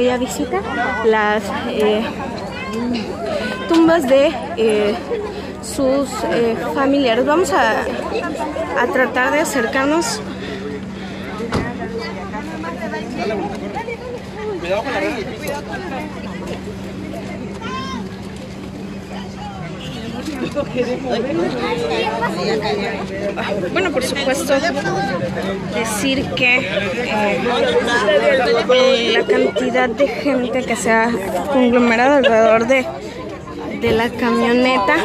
hoy a visitar las eh, tumbas de eh, sus eh, familiares. Vamos a, a tratar de acercarnos. Bueno, por supuesto, decir que eh, la cantidad de gente que se ha conglomerado alrededor de, de la camioneta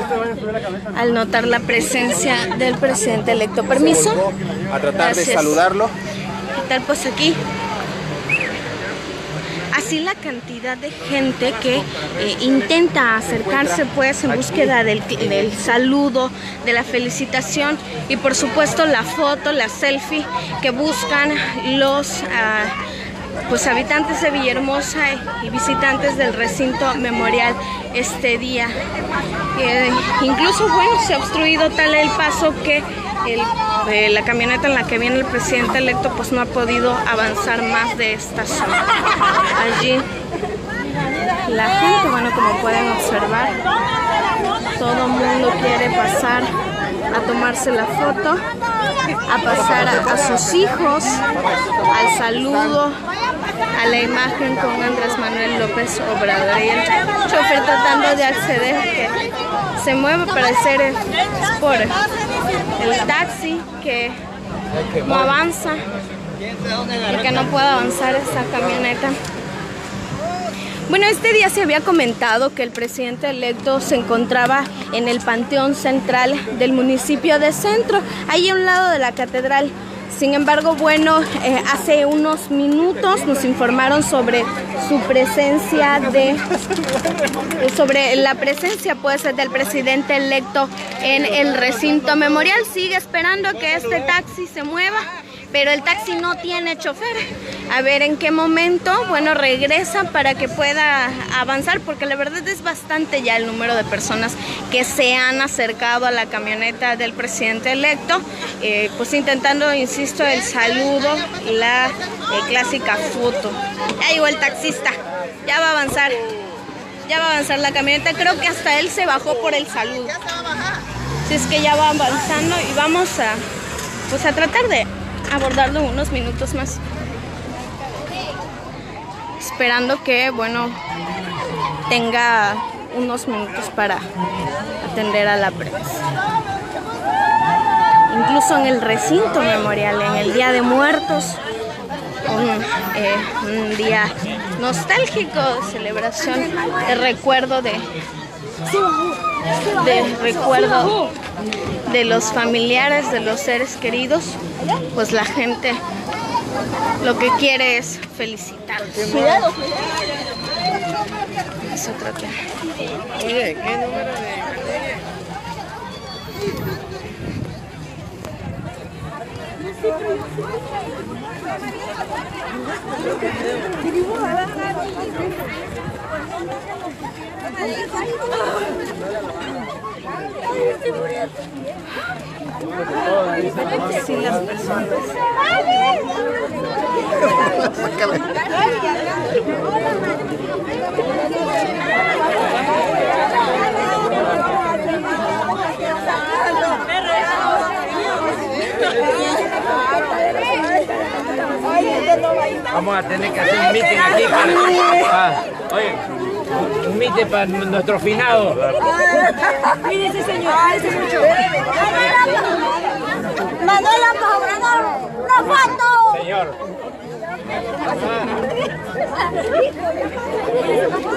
al notar la presencia del presidente electo. Permiso. A tratar de saludarlo. ¿Qué tal? Pues aquí. Así la cantidad de gente que eh, intenta acercarse pues en búsqueda del, saludo, de la felicitación y por supuesto la foto, la selfie que buscan los ah, pues habitantes de Villahermosa y visitantes del recinto memorial este día. Eh, incluso bueno, se ha obstruido tal el paso que la camioneta en la que viene el presidente electo pues no ha podido avanzar más de esta zona. Allí la gente, bueno, como pueden observar, todo mundo quiere pasar a tomarse la foto, a pasar a, sus hijos, al saludo, a la imagen con Andrés Manuel López Obrador. Y el chofer tratando de acceder, que se mueve para es por el taxi que no avanza y que no puede avanzar esta camioneta. Bueno, este día se había comentado que el presidente electo se encontraba en el Panteón Central del municipio de Centro, ahí a un lado de la catedral. Sin embargo, bueno, eh, hace unos minutos nos informaron sobre su presencia de, sobre la presencia pues del presidente electo en el recinto memorial. Sigue esperando que este taxi se mueva pero el taxi no tiene chofer. A ver en qué momento, bueno, regresa para que pueda avanzar, porque la verdad es bastante ya el número de personas que se han acercado a la camioneta del presidente electo, eh, pues intentando, insisto, el saludo, la eh, clásica foto. Ya llegó el taxista, ya va a avanzar. Ya va a avanzar la camioneta, creo que hasta él se bajó por el saludo. Si es que ya va avanzando y vamos a pues a tratar de abordarlo unos minutos más. Esperando que, bueno, tenga unos minutos para atender a la prensa. Incluso en el recinto memorial, en el Día de Muertos, un, eh, día nostálgico, celebración de recuerdo de, de recuerdo de los familiares, de los seres queridos, pues la gente lo que quiere es felicitar. Eso trata. Oye, ¿qué número de Sí, las personas. Vamos a tener que hacer un meeting aquí para, para- oye, un meeting para nuestro finado. Mire ese señor, ese mucho. Manuela Obrador, una foto. Señor.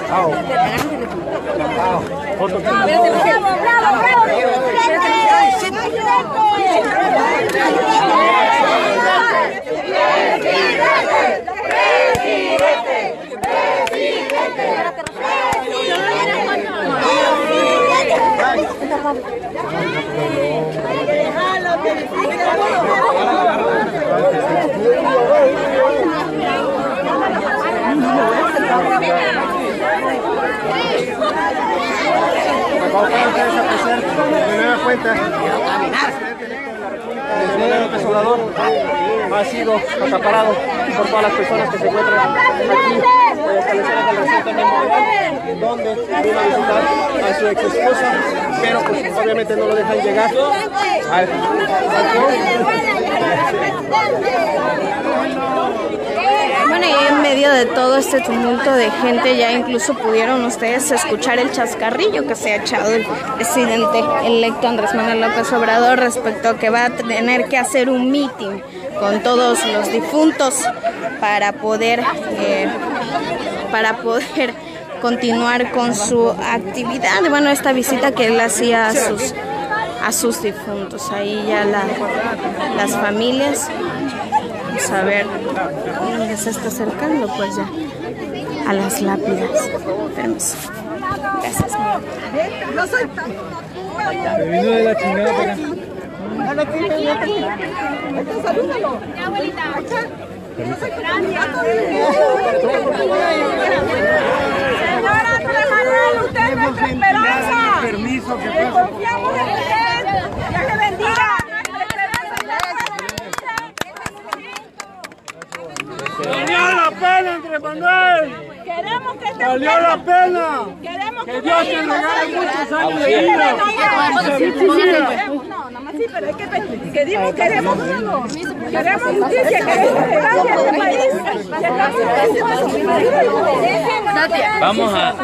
Bravo, bravo, bravo. Vamos a ustedes a apreciar de nueva cuenta. El señor López Obrador ha sido acaparado por todas las personas que se encuentran aquí. Donde vino a visitar a su ex esposa, pero pues obviamente no lo dejan llegar. al- Bueno, y en medio de todo este tumulto de gente, ya incluso pudieron ustedes escuchar el chascarrillo que se ha echado el presidente electo Andrés Manuel López Obrador respecto a que va a tener que hacer un meeting con todos los difuntos para poder, eh, para poder continuar con su actividad. Bueno, esta visita que él hacía a sus, a sus difuntos. Ahí ya la- las familias. Vamos a ver dónde se está acercando, pues ya a las lápidas. Permiso. Gracias, mi amor. Señora Andrés Manuel, usted es nuestra esperanza. Permiso, que Confiamos en usted. Ya que bendiga. ¡Valió la pena, Andrés Manuel! Queremos que esté ¡Valió la pena! Queremos que, ¡Que Dios te regale muchos años de vida! Sí, pero es que, que digo, queremos queremos justicia, queremos esperanza en este país. Vamos a...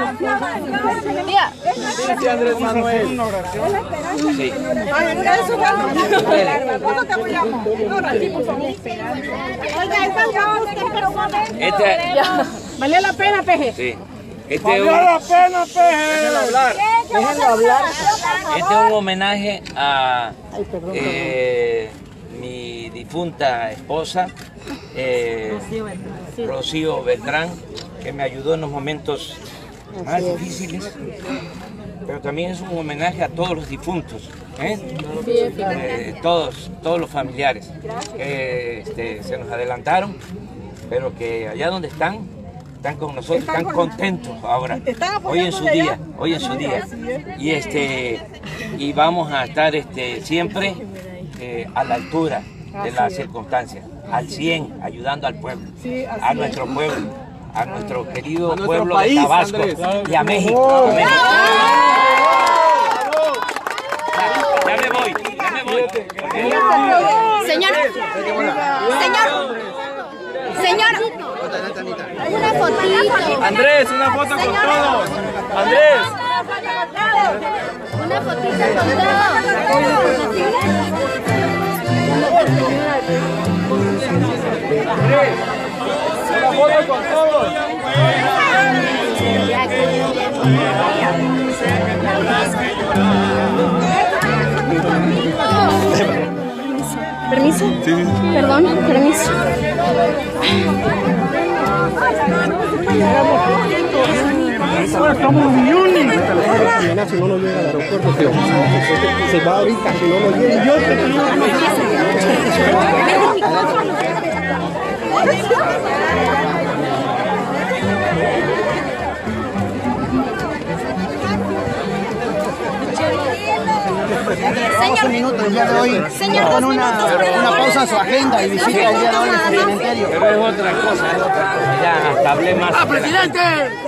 Sí, Andrés Manuel. Sí. Oiga. Este, Valió la pena, peje. sí. Este es, ¡Valió un, la pena, peje! Déjenlo hablar. Déjenlo hablar. este es un homenaje a eh, mi difunta esposa, eh, Rocío Beltrán, que me ayudó en los momentos más difíciles. Pero también es un homenaje a todos los difuntos, ¿eh? Eh, todos, todos los familiares que este, se nos adelantaron, pero que allá donde están, están con nosotros, están contentos ahora. Hoy en su día, hoy en su día. Y este, y vamos a estar este, siempre eh, a la altura de las circunstancias, al 100, ayudando al pueblo, a nuestro pueblo, a nuestro querido A nuestro pueblo país, de Tabasco Andrés. y a México. a México. Ya, ya me voy, ya me voy. Señor, señor, señor, fotito, Andrés, una foto con todos. Andrés. una fotito con todos. Una foto con todos. Permiso. Perdón, permiso. Estamos millones. Mañana si no nos llega al aeropuerto, se, se va ahorita, si no nos llega. Día de hoy. Dos una, una pausa en su agenda y visita el día de hoy el cementerio. Pero es otra cosa, es otra cosa. Ya hasta hablé más. ¡Ah, presidente!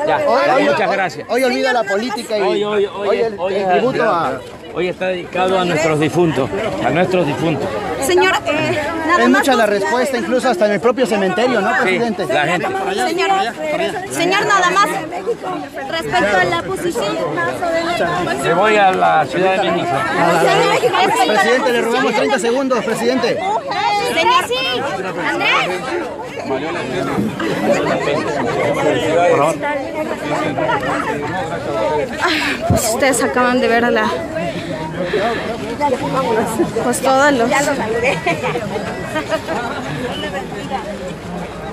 Ya, ya, muchas gracias. Hoy olvida la política y Hoy, hoy, hoy, el, hoy el es- tributo a... hoy está dedicado a nuestros difuntos, a nuestros difuntos. señor, eh, nada Es mucha la respuesta, incluso hasta en el propio cementerio, ¿no, Sí, presidente? la gente. Señor, señor, nada más. Respecto a la posición. Me voy a la Ciudad de México. Presidente, le robamos posición- 30 segundos, presidente. Señor, sí. Andrés. Ah, Pues ustedes acaban de ver a la. Pues todos los.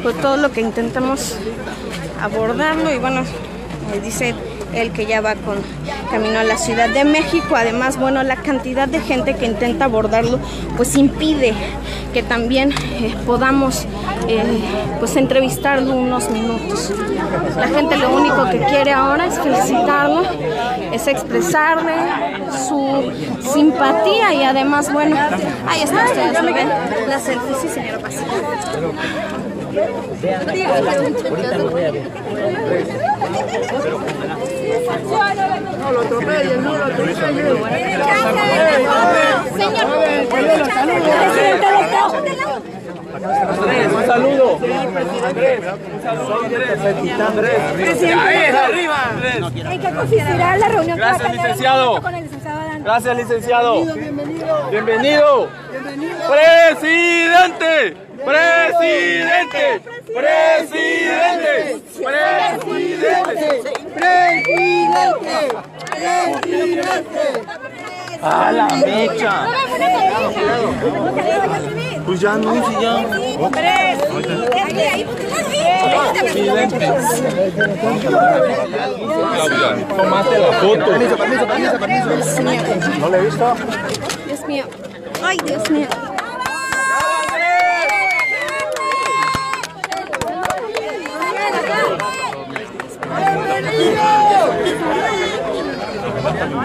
Pues todo lo que intentamos abordarlo y bueno, me dice él que ya va con camino a la Ciudad de México. Además, bueno, la cantidad de gente que intenta abordarlo pues impide que también eh, podamos eh, pues entrevistarlo unos minutos. La gente lo único que quiere ahora es felicitarlo, es expresarle su simpatía y además, bueno, ahí está ustedes, ¿lo ven? La sí, señora Paz. No lo no lo. Un saludo. Hay que considerar la reunión Gracias, licenciado. licenciado. Gracias, licenciado. Bienvenido. Presidente. Presidente. Presidente. Presidente. A la mecha. Pues ya no, si ya. Tomaste la foto. Permiso, permiso, permiso, permiso. No le he visto. Dios mío. Ay, Dios mío.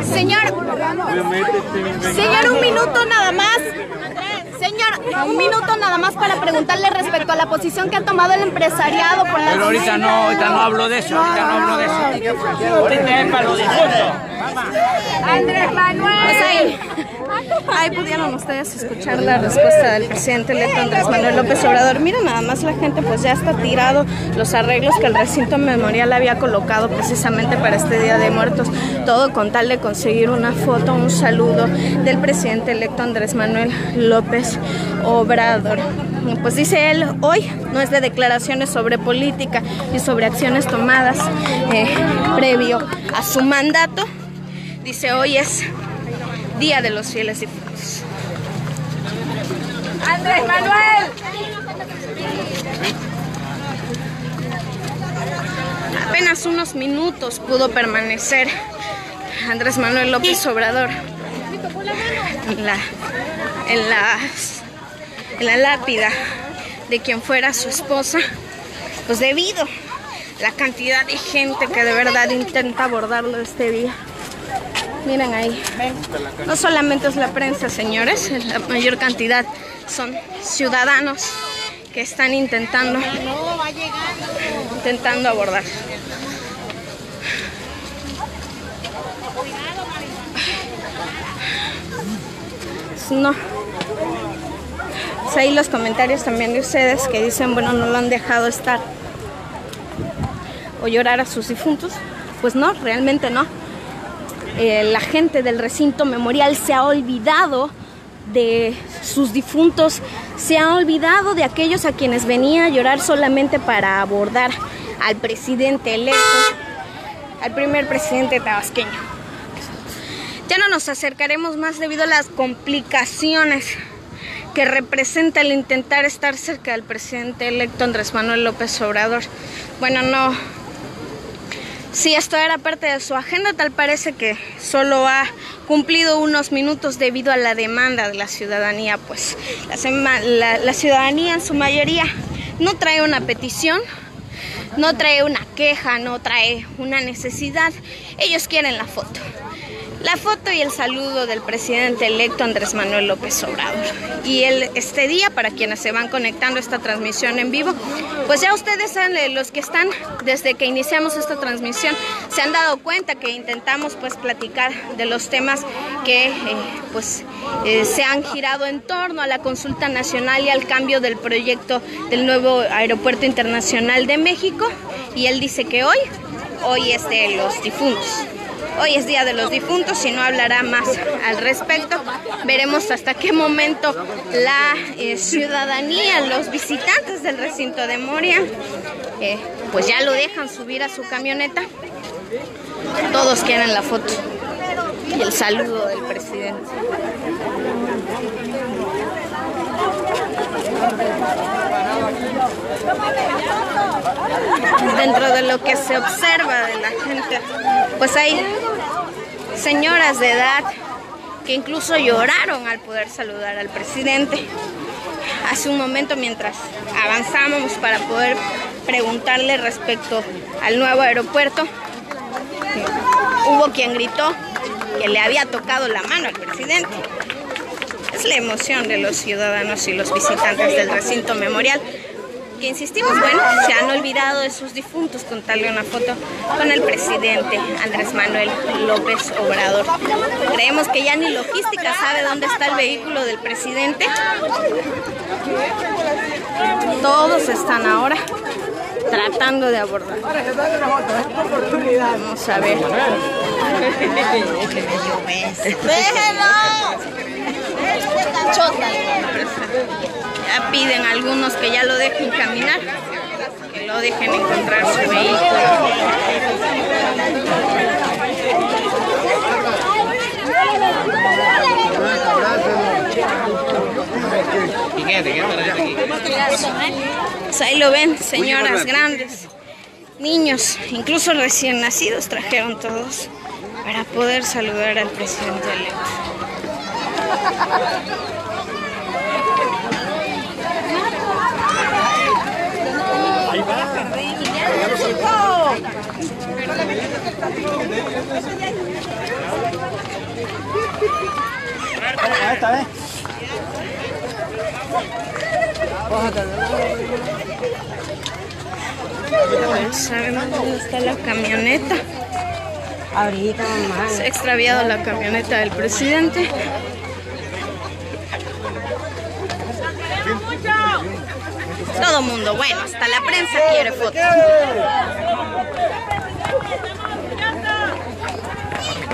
Señor, señor, un minuto nada más. Señor, un minuto nada más para preguntarle respecto a la posición que ha tomado el empresariado por la Pero ahorita no, ahorita no hablo de eso, ahorita no hablo de eso. Ahorita es para lo difunto. Andrés Manuel. Pues ahí, ahí pudieron ustedes escuchar la respuesta del presidente electo Andrés Manuel López Obrador. Miren, nada más la gente pues ya está tirado los arreglos que el recinto memorial había colocado precisamente para este Día de Muertos. Todo con tal de conseguir una foto, un saludo del presidente electo Andrés Manuel López Obrador. Pues dice él, hoy no es de declaraciones sobre política y sobre acciones tomadas eh, previo a su mandato. Dice, hoy es Día de los Fieles Difuntos. Andrés Manuel. Apenas unos minutos pudo permanecer Andrés Manuel López Obrador en la, en las- en la lápida de quien fuera su esposa, pues debido a la cantidad de gente que de verdad intenta abordarlo este día. Miren ahí. No solamente es la prensa, señores, la mayor cantidad son ciudadanos que están intentando intentando abordar. No. Pues ahí los comentarios también de ustedes que dicen, bueno, no lo han dejado estar o llorar a sus difuntos. Pues no, realmente no. Eh, la gente del recinto memorial se ha olvidado de sus difuntos, se ha olvidado de aquellos a quienes venía a llorar solamente para abordar al presidente electo, al primer presidente tabasqueño. Ya no nos acercaremos más debido a las complicaciones que representa el intentar estar cerca del presidente electo Andrés Manuel López Obrador. Bueno, no, si esto era parte de su agenda, tal parece que solo ha cumplido unos minutos debido a la demanda de la ciudadanía, pues la, la ciudadanía en su mayoría. No trae una petición, no trae una queja, no trae una necesidad, ellos quieren la foto. La foto y el saludo del presidente electo Andrés Manuel López Obrador. Y el, este día, para quienes se van conectando a esta transmisión en vivo, pues ya ustedes, eh, los que están desde que iniciamos esta transmisión, se han dado cuenta que intentamos pues platicar de los temas que eh, pues eh, se han girado en torno a la consulta nacional y al cambio del proyecto del nuevo aeropuerto internacional de México. Y él dice que hoy, hoy es de los difuntos. Hoy es Día de los Difuntos y no hablará más al respecto. Veremos hasta qué momento la eh, ciudadanía, los visitantes del recinto de Moria, eh, pues ya lo dejan subir a su camioneta. Todos quieren la foto y el saludo del presidente. Dentro de lo que se observa de la gente, pues hay señoras de edad que incluso lloraron al poder saludar al presidente. Hace un momento mientras avanzábamos para poder preguntarle respecto al nuevo aeropuerto, hubo quien gritó que le había tocado la mano al presidente. Es la emoción de los ciudadanos y los visitantes del recinto memorial que insistimos, bueno, se han olvidado de sus difuntos con darle una foto con el presidente Andrés Manuel López Obrador. Creemos que ya ni logística sabe dónde está el vehículo del presidente. Todos están ahora tratando de abordar. Vamos a ver. Ya piden algunos que ya lo dejen caminar, que lo dejen encontrar su vehículo. Pues ahí lo ven, señoras grandes, niños, incluso recién nacidos trajeron todos para poder saludar al presidente electo. Vamos a ver dónde está la camioneta. Ahorita, mamá. Se ha extraviado la camioneta del presidente. Todo mundo, bueno, hasta la prensa quiere fotos.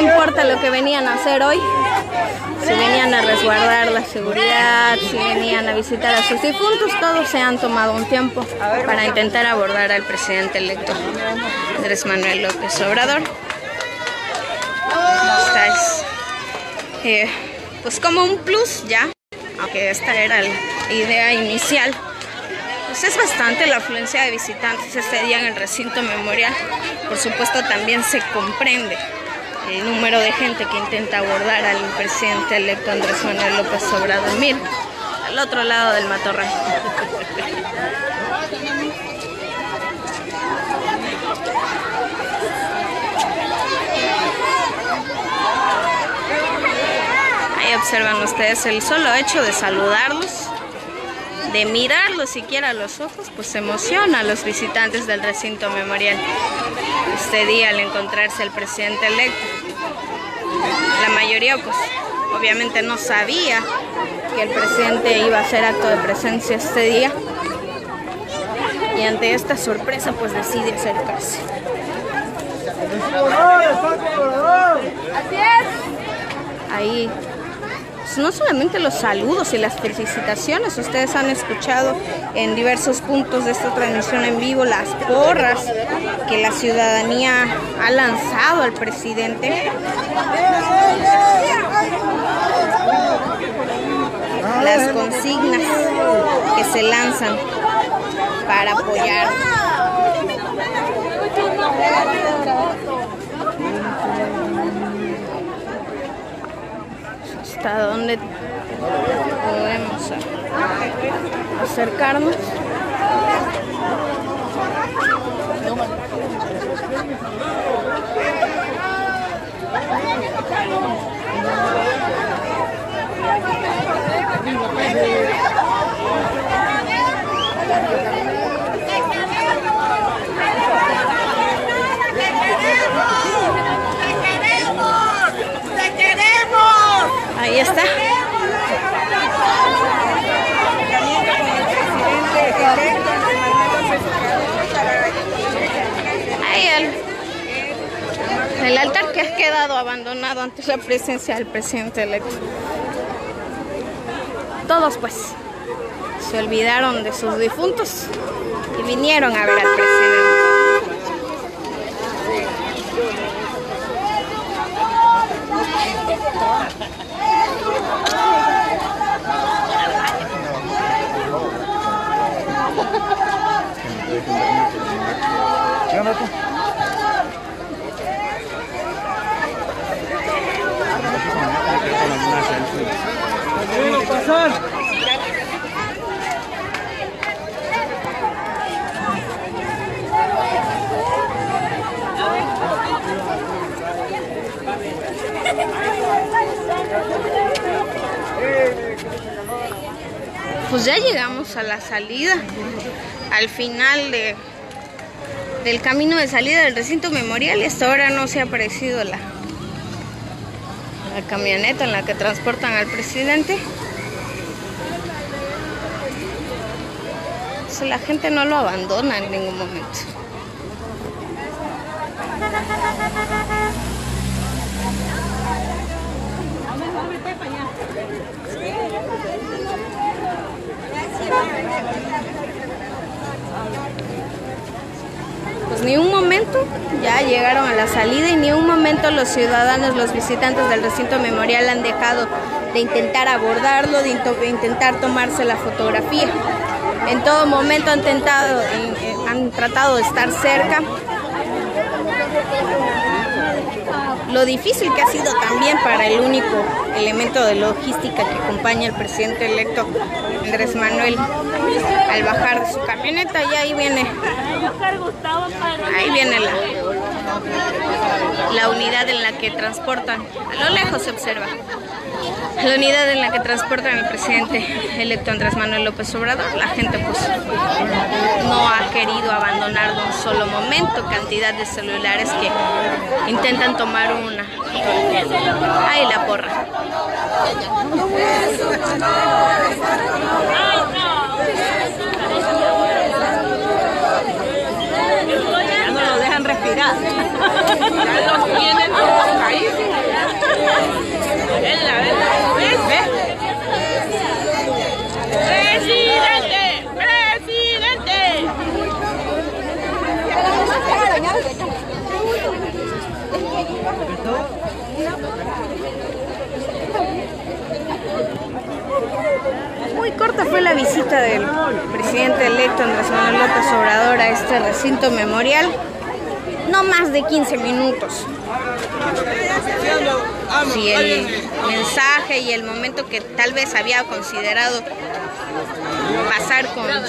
importa lo que venían a hacer hoy, si venían a resguardar la seguridad, si venían a visitar a sus difuntos, todos se han tomado un tiempo para intentar abordar al presidente electo Andrés Manuel López Obrador. Esta es, eh, pues como un plus ya, aunque esta era la idea inicial. Pues es bastante la afluencia de visitantes este día en el recinto memorial. Por supuesto también se comprende el número de gente que intenta abordar al presidente electo Andrés Manuel López Obrador. Miren, al otro lado del matorral. Ahí observan ustedes el solo hecho de saludarlos, de mirarlos siquiera a los ojos, pues emociona a los visitantes del recinto memorial. Este día al encontrarse el presidente electo, la mayoría pues obviamente no sabía que el presidente iba a hacer acto de presencia este día y ante esta sorpresa pues decide acercarse. Así es. ahí no solamente los saludos y las felicitaciones, ustedes han escuchado en diversos puntos de esta transmisión en vivo las porras que la ciudadanía ha lanzado al presidente. Las consignas que se lanzan para apoyar. Hasta dónde podemos acercarnos. abandonado ante la presencia del presidente electo. Todos pues se olvidaron de sus difuntos y vinieron a ver al presidente. Salida, al final de, del camino de salida del recinto memorial y hasta ahora no se ha aparecido la, la camioneta en la que transportan al presidente. La gente no lo abandona en ningún momento. Pues ni un momento ya llegaron a la salida y ni un momento los ciudadanos, los visitantes del recinto memorial han dejado de intentar abordarlo, de intentar tomarse la fotografía. En todo momento han en- eh, han tratado de estar cerca. Lo difícil que ha sido también para el único elemento de logística que acompaña al presidente electo Andrés Manuel al bajar de su camioneta y ahí viene. Ahí viene la, la unidad en la que transportan. A lo lejos se observa la unidad en la que transportan al presidente electo Andrés Manuel López Obrador la gente pues no ha querido abandonar de un solo momento cantidad de celulares que intentan tomar una ahí la porra Ya no lo dejan respirar. los tienen caídos. ¿Ves? ¿Ves? ¡Presidente! ¡Presidente! Muy corta fue la visita del presidente electo Andrés Manuel López Obrador a este recinto memorial. No más de 15 minutos. Si el mensaje y el momento que tal vez había considerado pasar con